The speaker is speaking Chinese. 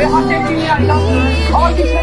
别花钱进呀！你当时好几千。